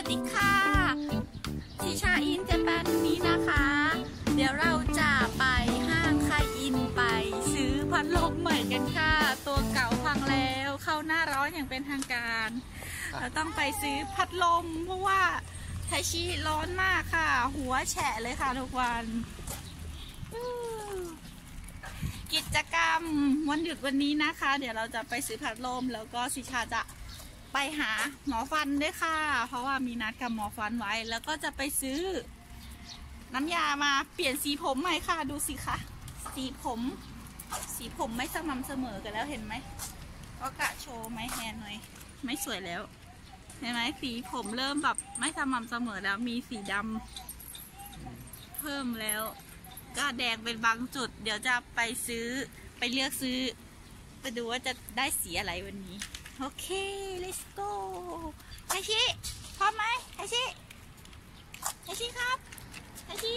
วัสดีค่ะชิชาอินเจแปนนี้นะคะ เดี๋ยวเราจะไปห้างคาอินไปซื้อพัดลมใหม่กันค่ะ ตัวเก่าพังแล้วเข้าหน้าร้อนอย่างเป็นทางการ เราต้องไปซื้อพัดลมเพราะว่าไทชิร้อนมากค่ะ หัวแฉะเลยค่ะทุกวันอู้กิจกรรมวันหยุดวันนี้นะคะ เดี๋ยวเราจะไปซื้อพัดลมแล้วก็สิชาจะ ไปหาหมอฟันด้วยค่ะ เพราะว่ามีนัดกับหมอฟันไว้ แล้วก็จะไปซื้อ น้ำยามาเปลี่ยนสีผมใหม่ค่ะ ดูสิคะสีผม สีผมไม่สม่ำเสมอกันแล้วเห็นไหมก็กะโชว์ไหมแฮนหน่อย ไม่สวยแล้วเห็นไหมสีผมเริ่มแบบไม่สม่ำเสมอแล้วมีสีดำเพิ่มแล้ว ก็แดงเป็นบางจุด เดี๋ยวจะไปซื้อไปเลือกซื้อ ไปดูว่าจะได้สีอะไรวันนี้ โอเค let's go ไอชิพร้อมไหมไอชิไอชิครับไอชิ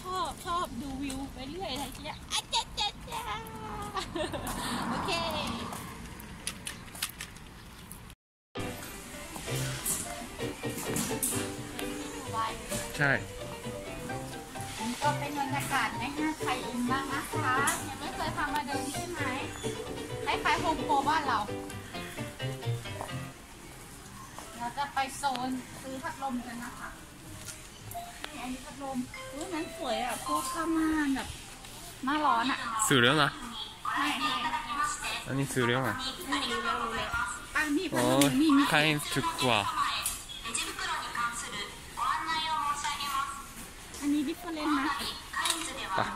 ชอบชอบดูวิวไปเรื่อยไอชิอะอะจ๊ะจ๊ะจ๊ะโอเคใช่นี่ก็เป็นบรรยากาศในห้างไทยอินบ้างนะคะ ยังไม่เคยพามาเดินใช่ไหมคล้ายๆโฮมโปรบ้านเรา ไปโซนซื้อพัดลมกันนะคะนี่อันนี้พัดลมอุ้ยนั้นสวยอะพวกข้ามานแบบหน้าร้อนอะสื่อเรื่องอะอันนี้สื่อเรื่องอะโอ้ยมนี่มีใครจุกกว่าอันนี้ดิฟเฟอเรนต์นะปะ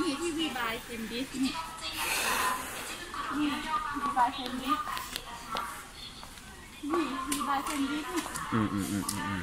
นี่ที่วีบายเซมบิสนี่นี่วีบายเซมบิส นี่วีบเซมดิสนี่อืมอืมอืมอืมอืม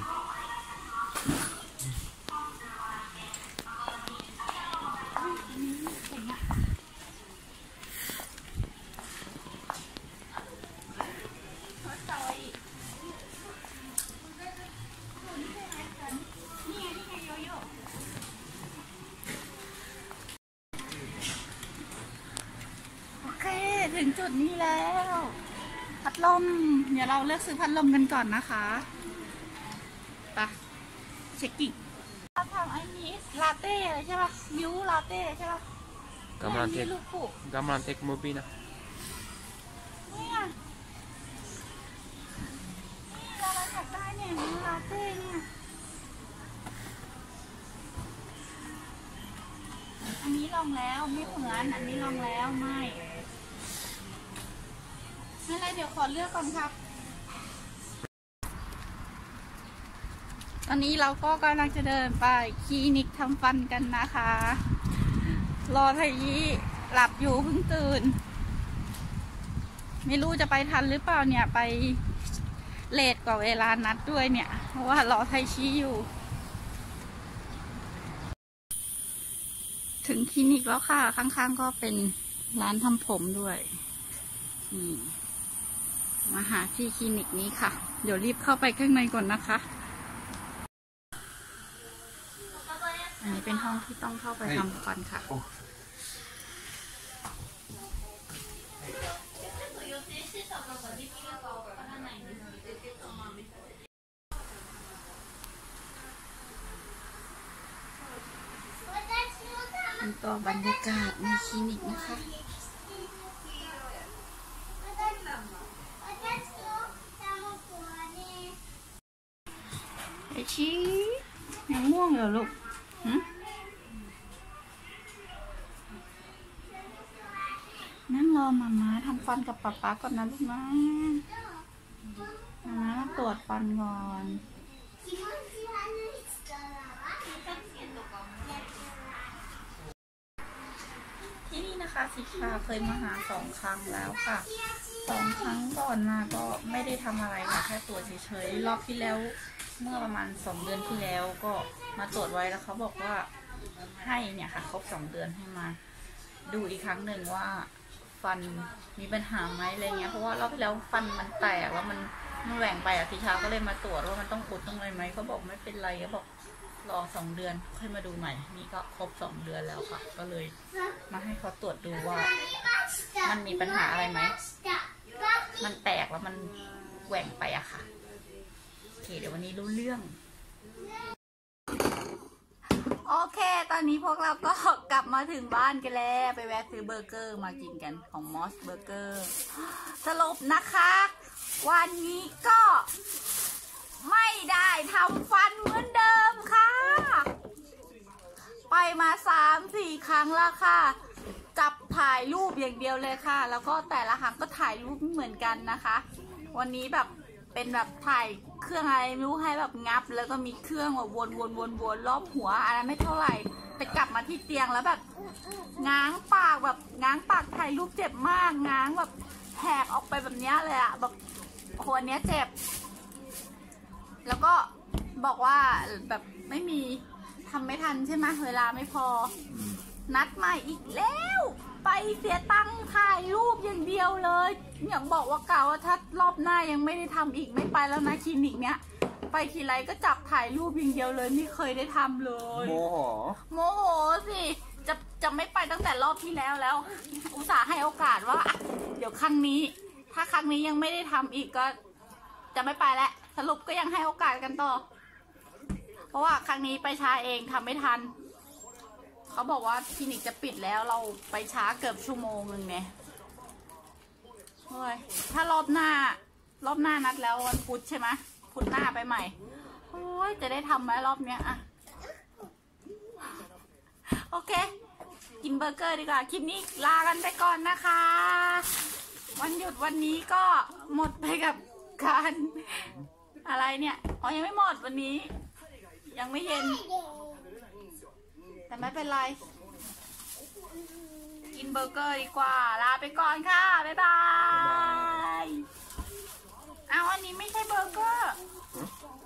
โอเคถึงจุดนี้แล้ว พัดลม เดี๋ยวเราเลือกซื้อพัดลมกันก่อนนะคะไปะเช็คกิ้งทำไอ้นี้ลาเต้เลยใช่ป่ะมิวลาเต้ใช่ป่ะกำลังเทนี่คลูกปุกกำลังเทคมูฟี่นะเนี่ยนี่เราอยากได้เนี่ยมิวลาเต้เนี่ยอันนี้ลองแล้วไม่เหมือน อันนี้ลองแล้วไม่ ไม่ไรเดี๋ยวขอเลือกก่อนครับ ตอนนี้เราก็กำลังจะเดินไปคลินิกทำฟันกันนะคะ รอไทยี่หลับอยู่เพิ่งตื่น ไม่รู้จะไปทันหรือเปล่าเนี่ยไปเลทกว่าเวลานัดด้วยเนี่ย เพราะว่ารอไทชี้อยู่ ถึงคลินิกแล้วค่ะ ข้างๆก็เป็นร้านทำผมด้วยนี่ มาหาที่คลินิกนี้ค่ะ เดี๋ยวรีบเข้าไปข้างในก่อนนะคะ อันนี้เป็นห้องที่ต้องเข้าไปทำฟันค่ะ เป็นตัวบรรยากาศในคลินิกนะคะ ชียังง่วงเหรอลูกหึนั่งรอมาม่าทำฟันกับป๊าป๊าก่อนนะลูกนะมาม่าตรวจฟันก่อนที่นี่นะคะสิชาเคยมาหาสองครั้งแล้วค่ะสองครั้งก่อนมาก็ไม่ได้ทำอะไรค่ะแค่ตรวจเฉยๆรอบที่แล้ว เมื่อประมาณสองเดือนที่แล้วก็มาตรวจไว้แล้วเขาบอกว่าให้เนี่ยค่ะ ครบสองเดือนให้มา ดูอีกครั้งหนึ่งว่าฟันมีปัญหาไหมอะไรเงี้ยเพราะว่ารอบที่แล้วฟันมันแตกแล้วมันมันแหว่งไปอะทิชาก็เลยมาตรวจว่ามันต้องอุดต้องอะไรไหมเขาบอกไม่เป็นไรเขาบอกรอสองเดือนค่อยมาดูใหม่ นี่ก็ครบสองเดือนแล้วค่ะ ก็เลยมาให้เขาตรวจดูว่า มันมีปัญหาอะไรไหม มันแตกแล้วมันแหว่งไปอะค่ะ เค เดี๋ยววันนี้รู้เรื่อง โอเค ตอนนี้พวกเราก็กลับมาถึงบ้านกันแล้ว ไปแวะซื้อเบอร์เกอร์มากินกันของมอสเบอร์เกอร์สรุปนะคะ วันนี้ก็ไม่ได้ทำฟันเหมือนเดิมค่ะ ไปมาสามสี่ครั้งแล้วค่ะ จับถ่ายรูปอย่างเดียวเลยค่ะ แล้วก็แต่ละครั้งก็ถ่ายรูปเหมือนกันนะคะ วันนี้แบบ เป็นแบบถ่ายเครื่องอะไรไม่รู้ให้แบบงับ แล้วก็มีเครื่องแบบวนวนวนวนรอบหัวอะไรไม่เท่าไหร่แต่กลับมาที่เตียงแล้วแบบง้างปากแบบง้างปากถ่ายรูปเจ็บมากง้างแบบแหกออกไปแบบนี้เลยอะแบบคนเนี้ยเจ็บ แล้วก็บอกว่าแบบไม่มีทำไม่ทันใช่ไหมเวลาไม่พอ นัดใหม่อีกแล้ว ไปเสียตังค์ถ่ายรูปอย่างเดียวเลยอย่างบอกว่ากล่าวว่าถ้ารอบหน้ายังไม่ได้ทำอีกไม่ไปแล้วนะคลินิกเนี้ย ไปทีไรก็จับถ่ายรูปอย่างเดียวเลยไม่เคยได้ทำเลย โมโหโมโหสิจะจะไม่ไปตั้งแต่รอบที่แล้วแล้ว อุตส่าห์ให้โอกาสว่าอะเดี๋ยวครั้งนี้ ถ้าครั้งนี้ยังไม่ได้ทำอีกก็ จะไม่ไปแล้วสรุปก็ยังให้โอกาสกันต่อ เพราะว่าครั้งนี้ไปช้าเองทำไม่ทัน เขาบอกว่าคลินิกจะปิดแล้วเราไปช้าเกือบชั่วโมงหนึ่งเนี่ยโอ้ยถ้ารอบหน้ารอบหน้านัดแล้ววันพุธใช่ไหมพุธหน้าไปใหม่โอ้ยจะได้ทำไหมรอบเนี้ยอะโอเค กินเบอร์เกอร์ดีกว่า คลิปนี้ลากันไปก่อนนะคะ วันหยุดวันนี้ก็หมดไปกับการอะไรเนี่ย อ๋อ ยังไม่หมดวันนี้ ยังไม่เย็น แต่ไม่เป็นไร กินเบอร์เกอร์ดีกว่า ลาไปก่อนค่ะ บ๊ายบาย เอาอันนี้ไม่ใช่เบอร์เกอร์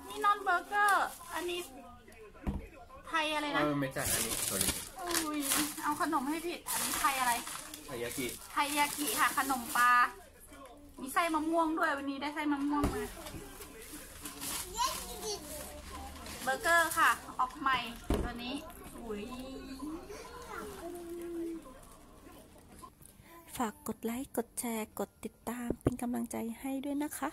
นี่นอนเบอร์เกอร์ อันนี้ ไทยอะไรเอนะ อไม่จ่ายอันนี้ส่วนนี้อุ้ย เอาขนมให้ผิด อันนี้ไทยอะไร ทายากิไทยยากิค่ะ ขนมปลา มีไส้มะม่วงด้วยวันนี้ได้ไส้มะม่วงมา เบอร์เกอร์ค่ะ ออกใหม่ตัวนี้อุ้ ย ฝากกดไลค์ กดแชร์ กดติดตามเป็นกำลังใจให้ด้วยนะคะ